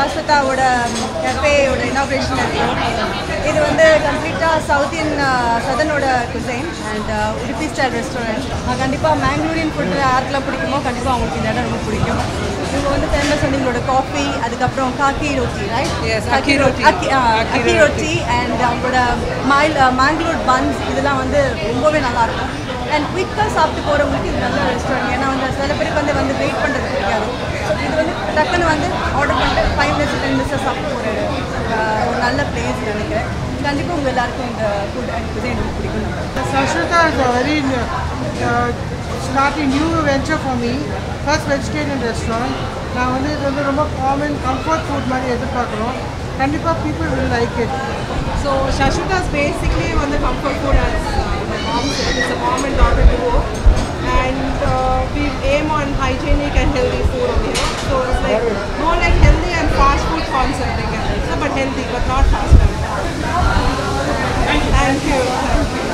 கேஃபேயோட inauguration இது வந்து கம்ப்ளீட்டாக south in சதனோட cuisine and Udupi style restaurant கண்டிப்பாக மேங்களூரியன் ஃபுட் யாருக்கெல்லாம் பிடிக்குமோ கண்டிப்பாக அவங்களுக்கு இந்த இடம் ரொம்ப பிடிக்கும். இவங்க வந்து ஃபேமஸ் வந்து உங்களோட காஃபி அதுக்கப்புறம் காக்கி ரொட்டி ரைட் அக்கி ரொட்டி. அக்கி ரொட்டி அண்ட் அவங்களோட மைல் மேங்களூர் பன்ஸ் இதெல்லாம் வந்து ரொம்பவே நல்லாயிருக்கும் அண்ட் குயிக்காக சாப்பிட்டு போகிறவங்களுக்கு இது நல்ல ரெஸ்டாரண்ட் ஏன்னா வந்து சில பேருக்கு வந்து வந்து வெயிட் பண்ணுறது பிடிக்காது ஸோ இது வந்து டக்குன்னு வந்து ஆர்டர் பண்ணிட்டு மினிட்ஸில் சாப்பிட்டு போகிற ஒரு நல்ல பிளேஸ் நினைக்கிறேன் கண்டிப்பாக உங்கள் எல்லாருக்கும் இந்த ஃபுட் அண்ட் ரொம்ப பிடிக்கும். Sashruta is a very uh, starting new venture for me. First vegetarian restaurant. நான் வந்து இது வந்து ரொம்ப காமன் கம்ஃபர்ட் ஃபுட் மாதிரி எதிர்பார்க்குறோம் கண்டிப்பாக people will like it So Shashwata is basically on the comfort food as uh, my mom said. It's a mom and daughter Thank you.